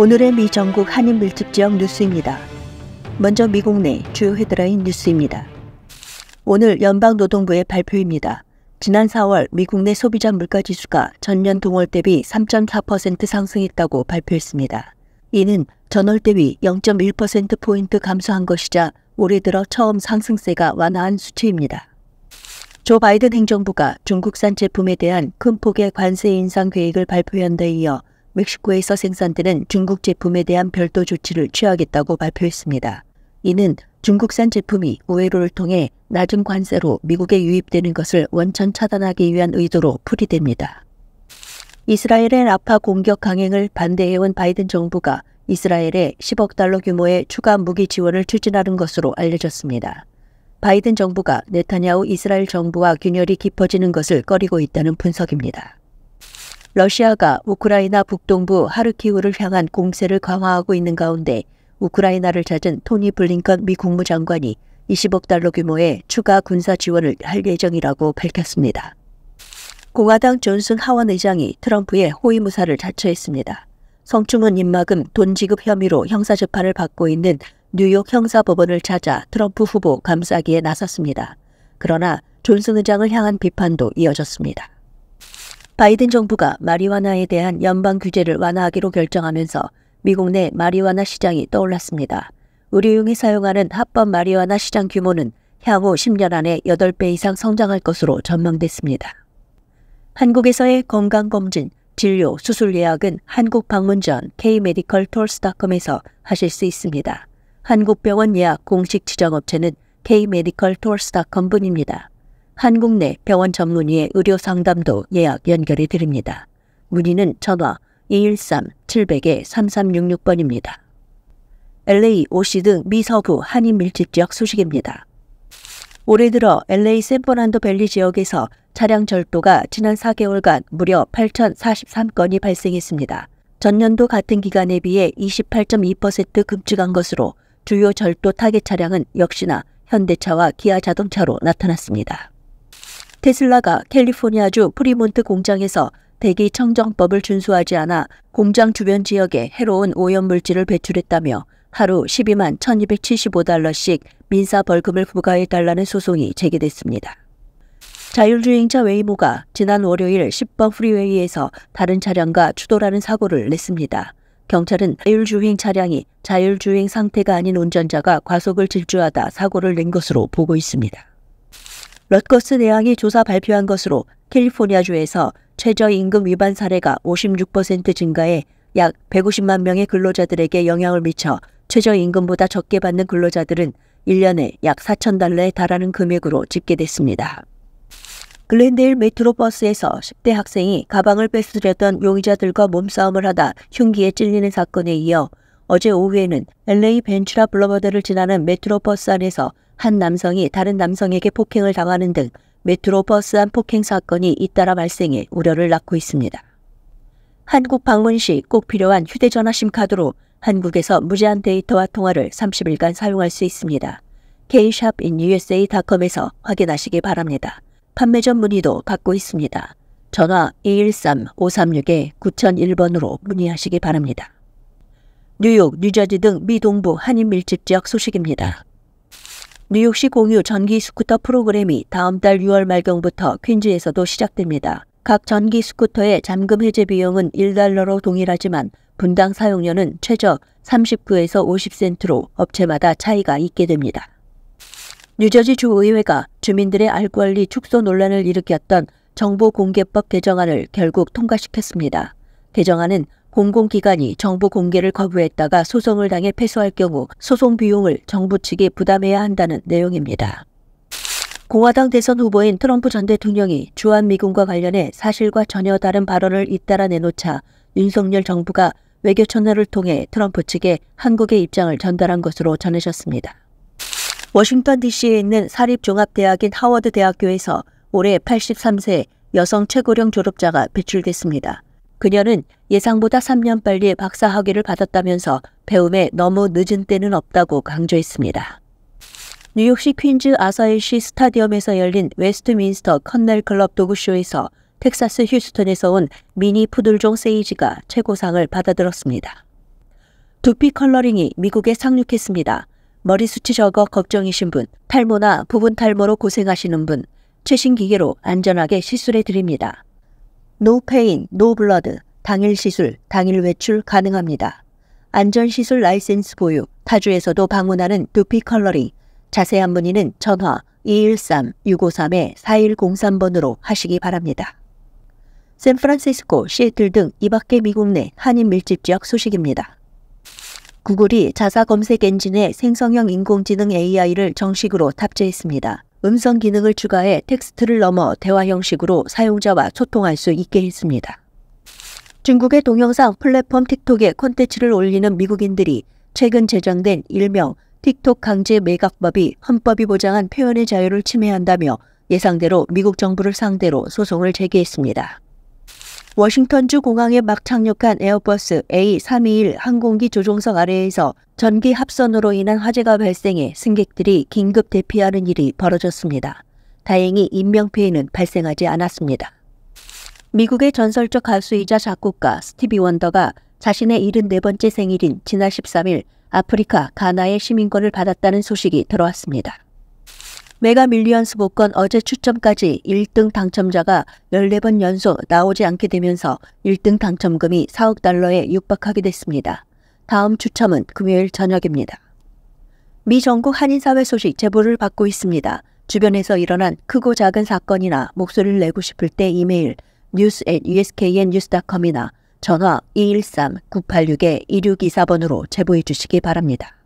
오늘의 미 전국 한인 밀집 지역 뉴스입니다. 먼저 미국 내 주요 헤드라인 뉴스입니다. 오늘 연방노동부의 발표입니다. 지난 4월 미국 내 소비자 물가 지수가 전년 동월 대비 3.4% 상승했다고 발표했습니다. 이는 전월 대비 0.1%포인트 감소한 것이자 올해 들어 처음 상승세가 완화한 수치입니다. 조 바이든 행정부가 중국산 제품에 대한 큰 폭의 관세 인상 계획을 발표한 데 이어 멕시코에서 생산되는 중국 제품에 대한 별도 조치를 취하겠다고 발표했습니다. 이는 중국산 제품이 우회로를 통해 낮은 관세로 미국에 유입되는 것을 원천 차단하기 위한 의도로 풀이됩니다. 이스라엘의 라파 공격 강행을 반대해온 바이든 정부가 이스라엘에 10억 달러 규모의 추가 무기 지원을 추진하는 것으로 알려졌습니다. 바이든 정부가 네타냐후 이스라엘 정부와 균열이 깊어지는 것을 꺼리고 있다는 분석입니다. 러시아가 우크라이나 북동부 하르키우를 향한 공세를 강화하고 있는 가운데 우크라이나를 찾은 토니 블링컨 미 국무장관이 20억 달러 규모의 추가 군사 지원을 할 예정이라고 밝혔습니다. 공화당 존슨 하원 의장이 트럼프의 호위무사를 자처했습니다. 성추문 입막음 돈 지급 혐의로 형사재판을 받고 있는 뉴욕 형사법원을 찾아 트럼프 후보 감싸기에 나섰습니다. 그러나 존슨 의장을 향한 비판도 이어졌습니다. 바이든 정부가 마리화나에 대한 연방 규제를 완화하기로 결정하면서 미국 내 마리화나 시장이 떠올랐습니다. 의료용에 사용하는 합법 마리화나 시장 규모는 향후 10년 안에 8배 이상 성장할 것으로 전망됐습니다. 한국에서의 건강검진, 진료, 수술 예약은 한국 방문 전 K-메디컬 톨스닷컴에서 하실 수 있습니다. 한국병원 예약 공식 지정업체는 K-메디컬 톨스닷컴뿐입니다. 한국 내 병원 전문의의 의료 상담도 예약 연결해 드립니다. 문의는 전화 213-700-3366번입니다. LA, 오시 등 미서부 한인 밀집 지역 소식입니다. 올해 들어 LA 샌프란도 밸리 지역에서 차량 절도가 지난 4개월간 무려 8,043건이 발생했습니다. 전년도 같은 기간에 비해 28.2% 급증한 것으로 주요 절도 타겟 차량은 역시나 현대차와 기아 자동차로 나타났습니다. 테슬라가 캘리포니아주 프리몬트 공장에서 대기 청정법을 준수하지 않아 공장 주변 지역에 해로운 오염물질을 배출했다며 하루 12만 1275달러씩 민사 벌금을 부과해달라는 소송이 제기됐습니다. 자율주행차 웨이모가 지난 월요일 10번 프리웨이에서 다른 차량과 추돌하는 사고를 냈습니다. 경찰은 자율주행 차량이 자율주행 상태가 아닌 운전자가 과속을 질주하다 사고를 낸 것으로 보고 있습니다. 럿거스 내항이 조사 발표한 것으로 캘리포니아주에서 최저임금 위반 사례가 56% 증가해 약 150만 명의 근로자들에게 영향을 미쳐 최저임금보다 적게 받는 근로자들은 1년에 약 4천 달러에 달하는 금액으로 집계됐습니다. 글렌데일 메트로버스에서 10대 학생이 가방을 뺏으려던 용의자들과 몸싸움을 하다 흉기에 찔리는 사건에 이어 어제 오후에는 LA 벤츄라 블러버드를 지나는 메트로버스 안에서 한 남성이 다른 남성에게 폭행을 당하는 등 메트로 버스 안 폭행 사건이 잇따라 발생해 우려를 낳고 있습니다. 한국 방문 시 꼭 필요한 휴대전화 심카드로 한국에서 무제한 데이터와 통화를 30일간 사용할 수 있습니다. kshopinUSA.com에서 확인하시기 바랍니다. 판매점 문의도 받고 있습니다. 전화 213-536-9001번으로 문의하시기 바랍니다. 뉴욕, 뉴저지 등 미 동부 한인 밀집 지역 소식입니다. 뉴욕시 공유 전기 스쿠터 프로그램이 다음 달 6월 말경부터 퀸즈에서도 시작됩니다. 각 전기 스쿠터의 잠금 해제 비용은 1달러로 동일하지만 분당 사용료는 최저 39에서 50센트로 업체마다 차이가 있게 됩니다. 뉴저지 주의회가 주민들의 알 권리 축소 논란을 일으켰던 정보공개법 개정안을 결국 통과시켰습니다. 개정안은 공공기관이 정보 공개를 거부했다가 소송을 당해 패소할 경우 소송 비용을 정부 측이 부담해야 한다는 내용입니다. 공화당 대선 후보인 트럼프 전 대통령이 주한미군과 관련해 사실과 전혀 다른 발언을 잇따라 내놓자 윤석열 정부가 외교 천널을 통해 트럼프 측에 한국의 입장을 전달한 것으로 전해졌습니다. 워싱턴 DC에 있는 사립종합대학인 하워드 대학교에서 올해 83세 여성 최고령 졸업자가 배출됐습니다. 그녀는 예상보다 3년 빨리 박사 학위를 받았다면서 배움에 너무 늦은 때는 없다고 강조했습니다. 뉴욕시 퀸즈 아서 애시 스타디움에서 열린 웨스트민스터 Kennel Club dog show에서 텍사스 휴스턴에서 온 미니 푸들종 세이지가 최고상을 받아들었습니다. 두피 coloring이 미국에 상륙했습니다. 머리숱이 적어 걱정이신 분, 탈모나 부분 탈모로 고생하시는 분, 최신 기계로 안전하게 시술해 드립니다. No pain, no blood, 당일 시술, 당일 외출 가능합니다. 안전시술 라이센스 보유, 타주에서도 방문하는 두피 coloring. 자세한 문의는 전화 213-653-4103번으로 하시기 바랍니다. 샌프란시스코, 시애틀 등 이밖의 미국 내 한인 밀집 지역 소식입니다. 구글이 자사 검색 엔진에 생성형 인공지능 AI를 정식으로 탑재했습니다. 음성 기능을 추가해 텍스트를 넘어 대화 형식으로 사용자와 소통할 수 있게 했습니다. 중국의 동영상 플랫폼 틱톡에 콘텐츠를 올리는 미국인들이 최근 제정된 일명 틱톡 강제 매각법이 헌법이 보장한 표현의 자유를 침해한다며 예상대로 미국 정부를 상대로 소송을 제기했습니다. 워싱턴주 공항에 막 착륙한 에어버스 A321 항공기 조종석 아래에서 전기 합선으로 인한 화재가 발생해 승객들이 긴급 대피하는 일이 벌어졌습니다. 다행히 인명피해는 발생하지 않았습니다. 미국의 전설적 가수이자 작곡가 스티비 원더가 자신의 74번째 생일인 지난 13일 아프리카 가나의 시민권을 받았다는 소식이 들어왔습니다. 메가 밀리언스 복권 어제 추첨까지 1등 당첨자가 14번 연속 나오지 않게 되면서 1등 당첨금이 4억 달러에 육박하게 됐습니다. 다음 추첨은 금요일 저녁입니다. 미 전국 한인사회 소식 제보를 받고 있습니다. 주변에서 일어난 크고 작은 사건이나 목소리를 내고 싶을 때 이메일 news at usknnews.com이나 전화 213-986-2624번으로 제보해 주시기 바랍니다.